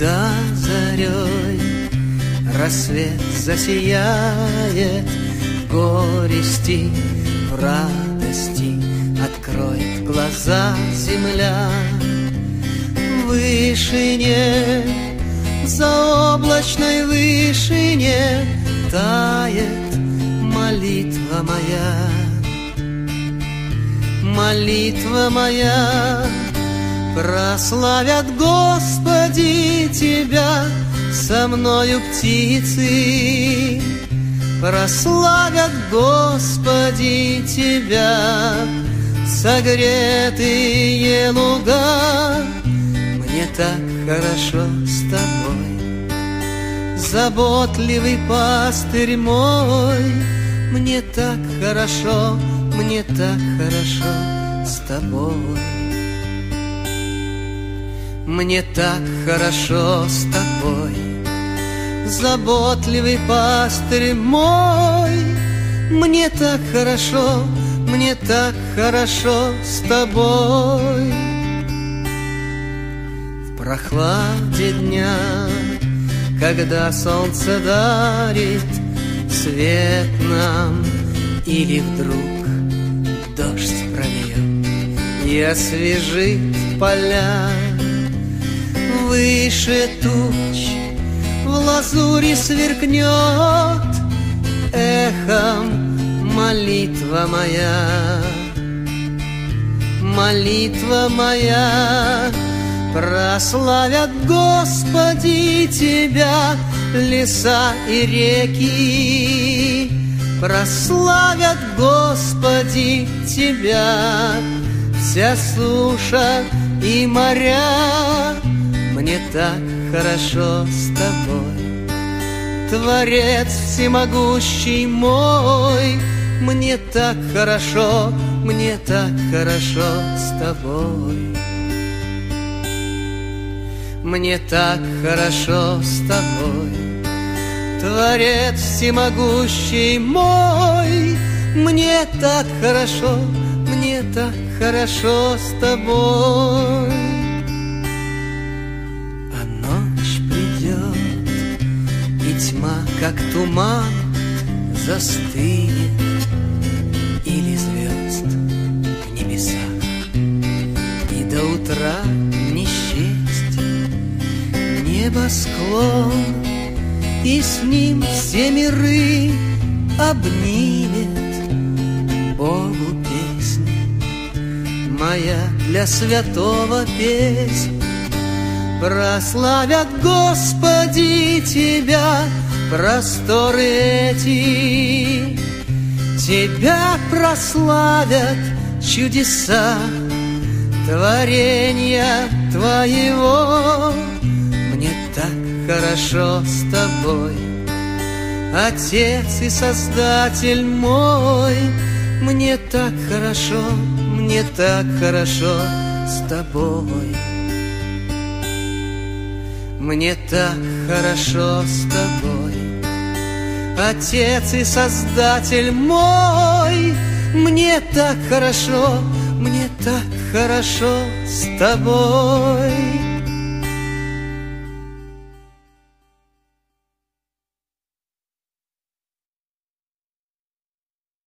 когда зарей рассвет засияет горести, в радости откроет глаза земля. В вышине, в заоблачной вышине тает молитва моя. Молитва моя, прославят Господи Тебя со мною птицы прославят, Господи, Тебя, согретые луга. Мне так хорошо с Тобой, заботливый пастырь мой. Мне так хорошо, мне так хорошо с Тобой. Мне так хорошо с Тобой заботливый пастырь мой. Мне так хорошо, мне так хорошо с тобой. В прохладе дня, когда солнце дарит свет нам, или вдруг дождь прольет и освежит поля выше туч в лазури сверкнет эхом молитва моя. Молитва моя, прославят Господи Тебя леса и реки. Прославят Господи Тебя вся суша и моря. Мне так хорошо с тобой. Творец всемогущий мой, мне так хорошо, мне так хорошо с тобой. Мне так хорошо с тобой, Творец всемогущий мой, мне так хорошо, мне так хорошо с тобой. Как туман застынет Или звезд в небесах. И до утра не счесть Небосклон И с ним все миры обнимет Богу песня Моя для святого песнь Прославят Господи Тебя просторы эти. Тебя прославят чудеса Творения Твоего. Мне так хорошо с Тобой Отец и Создатель мой. Мне так хорошо, мне так хорошо с Тобой Мне так хорошо с Тобой Отец и Создатель мой, мне так хорошо, мне так хорошо с тобой.